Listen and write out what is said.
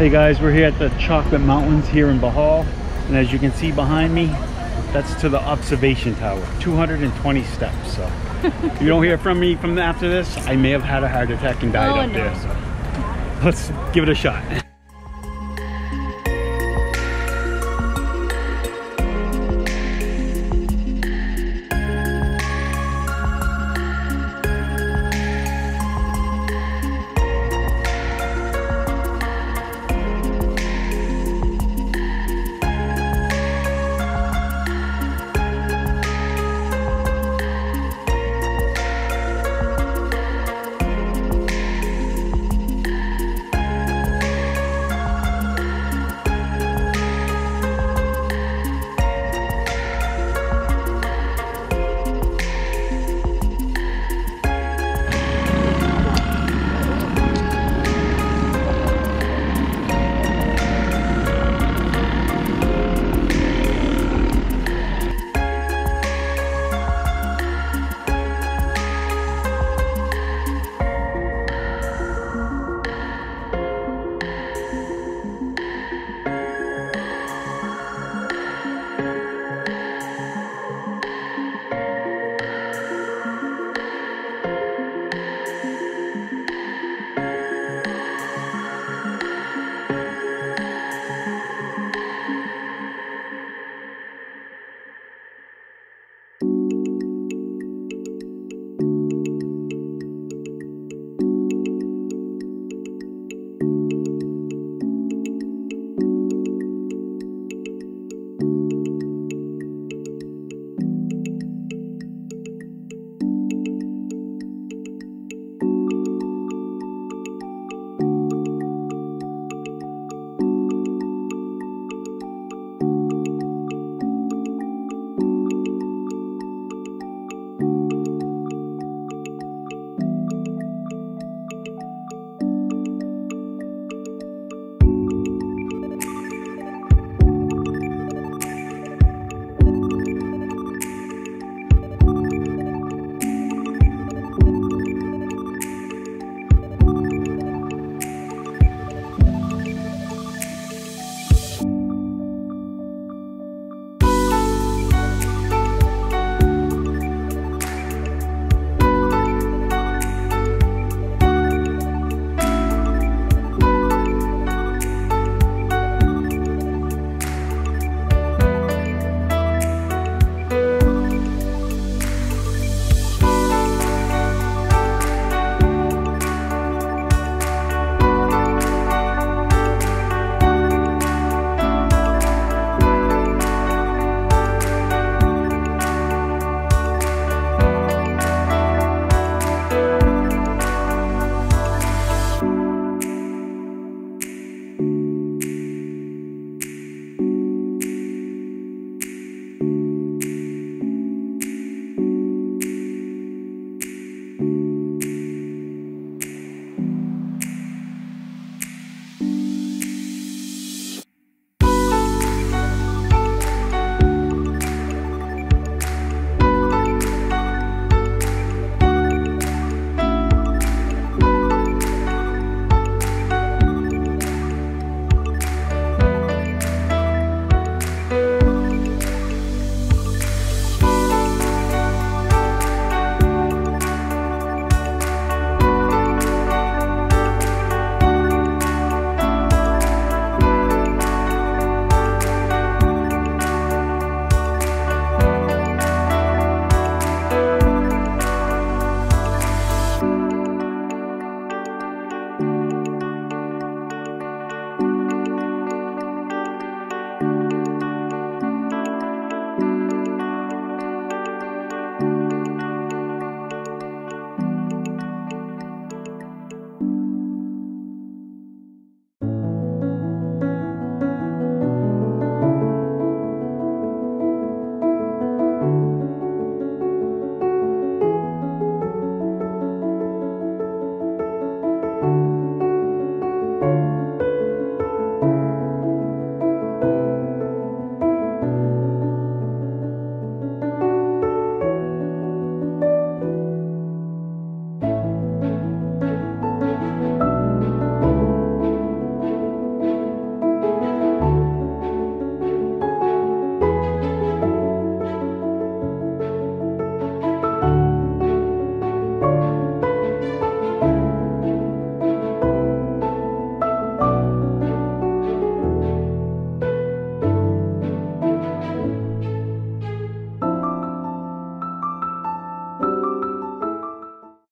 Hey guys, we're here at the Chocolate Mountains here in Bohol, And as you can see behind me, that's to the observation tower. 220 steps, so. if you don't hear from me from after this, I may have had a heart attack and died Oh, up no. there, so. Let's give it a shot.